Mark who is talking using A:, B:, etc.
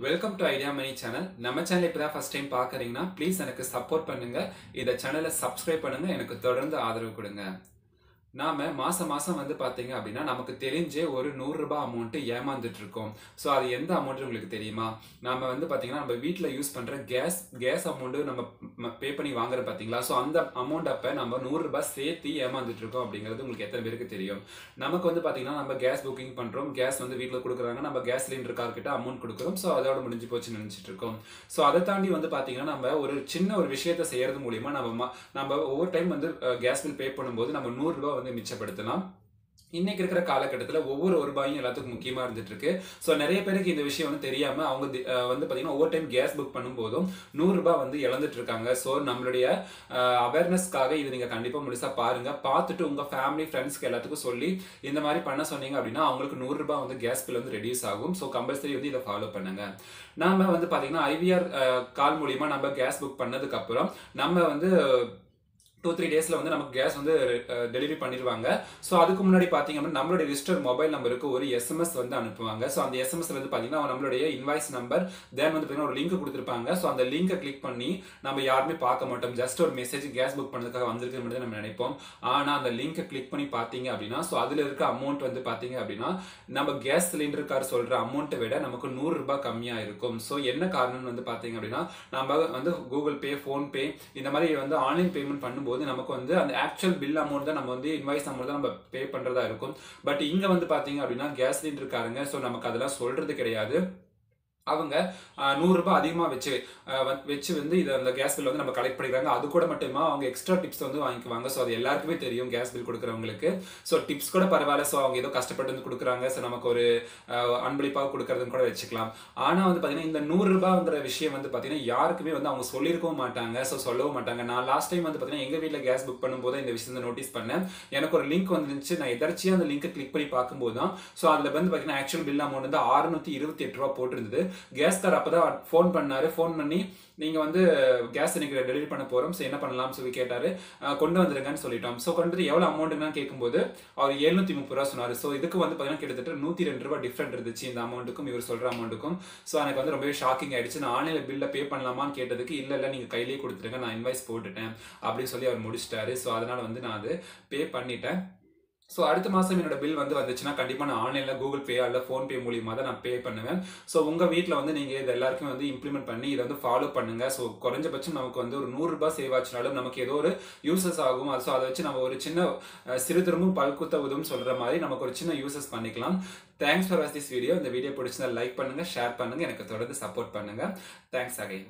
A: Welcome to idea money channel நம்ம channel இப்போ தான் ஃபர்ஸ்ட் டைம் பார்க்குறீங்கன்னா ப்ளீஸ் எனக்கு சப்போர்ட் பண்ணுங்கள் இந்த சேனலை சப்ஸ்கிரைப் பண்ணுங்கள் எனக்கு தொடர்ந்து ஆதரவு கொடுங்க. நாம மாசம் மாசம் வந்து பாத்தீங்க அப்படின்னா நமக்கு தெரிஞ்சே ஒரு நூறு ரூபாய் அமௌண்ட் ஏமாந்துட்டு இருக்கோம். ஸோ அது எந்த அமௌண்ட் உங்களுக்கு தெரியுமா? நாம வந்து பாத்தீங்கன்னா நம்ம வீட்டில் யூஸ் பண்ற கேஸ் கேஸ் அமௌண்ட்டு நம்ம பே பண்ணி வாங்குற பார்த்தீங்களா ஸோ அந்த அமௌண்ட் அப்போ நம்ம நூறு ரூபாய் சேர்த்து ஏமாந்துட்டு இருக்கோம் அப்படிங்கிறது உங்களுக்கு எத்தனை பேருக்கு தெரியும்? நமக்கு வந்து பார்த்தீங்கன்னா நம்ம கேஸ் புக்கிங் பண்ணுறோம் கேஸ் வந்து வீட்டில் கொடுக்குறாங்க. நம்ம கேஸ் சிலிண்டர் கார்கிட்ட அமௌண்ட் கொடுக்குறோம். ஸோ அதோட முடிஞ்சு போச்சு நினச்சிட்டு இருக்கோம். ஸோ அதை தாண்டி வந்து பார்த்தீங்கன்னா நம்ம ஒரு சின்ன ஒரு விஷயத்தை செய்யறது மூலியமா நம்ம நம்ம ஒவ்வொரு டைம் வந்து கேஸ் பில் பே பண்ணும்போது நம்ம நூறுரூபா வந்து மிச்சப்படுத்தலாம். இன்னைக்கு இருக்கிற காலகட்டத்தில் ஒவ்வொரு ஒரு ரூபாயும் எல்லாத்துக்கும் முக்கியமாக இருந்துட்டு இருக்கு ஸோ நிறைய பேருக்கு இந்த விஷயம் வந்து தெரியாம அவங்க வந்து பார்த்தீங்கன்னா ஒவ்வொரு டைம் கேஸ் புக் பண்ணும்போதும் நூறுரூபா வந்து இழந்துட்டு இருக்காங்க ஸோ நம்மளுடைய அவேர்னஸ்க்காக இது நீங்கள் கண்டிப்பாக முழுசாக பாருங்க. பார்த்துட்டு உங்கள் ஃபேமிலி ஃப்ரெண்ட்ஸ்க்கு எல்லாத்துக்கும் சொல்லி இந்த மாதிரி பண்ண சொன்னீங்க அப்படின்னா அவங்களுக்கு நூறுரூபா வந்து கேஸ் பில் வந்து ரெடியூஸ் ஆகும். ஸோ கம்பல்சரி வந்து இதை ஃபாலோ பண்ணுங்க. நாம வந்து பார்த்தீங்கன்னா ஐவிஆர் கால் மூலியமாக நம்ம கேஸ் புக் பண்ணதுக்கப்புறம் நம்ம வந்து டூ த்ரீ டேஸ்ல வந்து நமக்கு கேஸ் வந்து டெலிவரி பண்ணிடுவாங்க. ஸோ அதுக்கு முன்னாடி பார்த்தீங்க அப்படின்னா நம்மளுடைய ரிஜிஸ்டர் மொபைல் நம்பருக்கு ஒரு எஸ்எம்எஸ் வந்து அனுப்புவாங்க. ஸோ அந்த எஸ்எம்எஸ் வந்து பார்த்தீங்கன்னா நம்மளுடைய இன்வாய்ஸ் நம்பர் தென் வந்து பார்த்தீங்கன்னா ஒரு லிங்க் கொடுத்துருப்பாங்க. ஸோ அந்த லிங்கை கிளிக் பண்ணி நம்ம யாருமே பார்க்க மாட்டோம். ஜஸ்ட் ஒரு மெசேஜ் கேஸ் புக் பண்ணதுக்காக வந்திருக்கு மட்டும் நம்ம நினைப்போம். ஆனால் அந்த லிங்கை கிளிக் பண்ணி பார்த்தீங்க அப்படின்னா ஸோ அதில் இருக்க அமௌண்ட் வந்து பார்த்தீங்க அப்படின்னா நம்ம கேஸ் சிலிண்டருக்கார் சொல்ற அமௌண்ட்டை விட நமக்கு நூறு ரூபாய் கம்மியா இருக்கும். ஸோ என்ன காரணம்னு வந்து பார்த்தீங்க அப்படின்னா நம்ம வந்து கூகுள் பே ஃபோன்பே இந்த மாதிரி வந்து ஆன்லைன் பேமெண்ட் பண்ணும்போது நமக்கு வந்து அந்த ஆக்சுவல் பில் அமௌண்ட் தான் நம்ம வந்து இன்வாய்ஸ் அமௌண்ட் தான் நம்ம பே பண்ணுறதா இருக்கும். பட் இங்கே வந்து பார்த்தீங்க அப்படின்னா கேஸ் சிலிண்டர் காருங்க ஸோ நமக்கு அதெல்லாம் சொல்கிறது கிடையாது. அவங்க நூறுரூபா அதிகமாக வச்சு வச்சு வந்து இதை அந்த கேஸ் பில் வந்து நம்ம கலெக்ட் பண்ணிக்கிறாங்க. அது கூட மட்டுமா அவங்க எக்ஸ்ட்ரா டிப்ஸ் வந்து வாங்கிக்குவாங்க. ஸோ அது எல்லாருக்குமே தெரியும் கேஸ் பில் கொடுக்குறவங்களுக்கு. ஸோ டிப்ஸ் கூட பரவாயில்ல. ஸோ அவங்க ஏதோ கஷ்டப்பட்டு வந்து கொடுக்குறாங்க. ஸோ நமக்கு ஒரு அன்பளிப்பாக கொடுக்கறதுன்னு கூட வச்சுக்கலாம். ஆனால் வந்து பார்த்தீங்கன்னா இந்த நூறுரூபாங்கிற விஷயம் வந்து பார்த்தீங்கன்னா யாருக்குமே வந்து அவங்க சொல்லியிருக்கவும் மாட்டாங்க. ஸோ சொல்லவும் மாட்டாங்க. நான் லாஸ்ட் டைம் வந்து பார்த்தீங்கன்னா எங்கள் வீட்டில் கேஸ் புக் பண்ணும்போது இந்த விஷயத்தை நோட்டீஸ் பண்ணேன். எனக்கு ஒரு லிங்க் வந்துருந்துச்சு. நான் எதர்ச்சியாக அந்த லிங்க்கை கிளிக் பண்ணி பார்க்கும்போது தான் ஸோ அதில் வந்து பார்த்தீங்கன்னா ஆக்சுவல் பில் அமௌண்ட் வந்து ஆறுநூற்றி இருபத்தி எட்டு ரூபா போட்டிருந்தது. கேஸ்கார் அப்போ தான் ஃபோன் பண்ணாரு. ஃபோன் பண்ணி நீங்கள் வந்து கேஸ் இன்னைக்கு டெலிவரி பண்ண போகிறோம் ஸோ என்ன பண்ணலாம்னு சொல்லி கேட்டார். கொண்டு வந்துருங்கன்னு சொல்லிட்டோம். ஸோ கொண்டு வந்து எவ்வளோ அமௌண்ட்டுன்னு கேட்கும்போது அவர் எழுநூத்தி முப்பது ரூபா சொன்னார். ஸோ இதுக்கு வந்து பார்த்தீங்கன்னா கிட்டத்தட்ட நூற்றி ரெண்டு ரூபா டிஃப்ரெண்ட் இருந்துச்சு இந்த அமௌண்ட்டுக்கும் இவர் சொல்கிற அமௌண்ட்டுக்கும் ஸோ எனக்கு வந்து ரொம்பவே ஷாக்கிங் ஆயிடுச்சு. நான் ஆன்லைனில் பில்லை பே பண்ணலாமான்னு கேட்டதுக்கு இல்லை இல்லை நீங்கள் கையிலேயே கொடுத்துருங்க. நான் இன்வாய்ஸ் போட்டுட்டேன். அப்படின்னு சொல்லி அவர் முடிச்சிட்டாரு. ஸோ அதனால் வந்து நான் அது பே பண்ணிட்டேன். ஸோ அடுத்த மாதம் என்னோட பில் வந்து வந்துச்சுன்னா கண்டிப்பாக நான் ஆன்லைனில் கூகுள் பே அல்ல ஃபோன்பே மூலியமாக தான் நான் பே பண்ணுவேன். ஸோ உங்கள் வீட்டில் வந்து நீங்கள் இது எல்லாருக்குமே வந்து இம்ப்ளிமெண்ட் பண்ணி இதை வந்து ஃபாலோ பண்ணுங்கள் ஸோ குறைஞ்சபட்சம் நமக்கு வந்து ஒரு நூறுரூபா சேவ் ஆச்சுனாலும் நமக்கு ஏதோ ஒரு யூசஸ் ஆகும். அது ஸோ அதை வச்சு நம்ம ஒரு சின்ன சிறு திரும்பும் பல்குத்த உதவும் சொல்கிற மாதிரி நமக்கு ஒரு சின்ன யூசஸ் பண்ணிக்கலாம். Thanks for watch this video இந்த வீடியோ பிடிச்சிருந்தா லைக் பண்ணுங்க ஷேர் பண்ணுங்க. எனக்கு தொடர்ந்து சப்போர்ட் பண்ணுங்கள் தேங்க்ஸ் அகைன்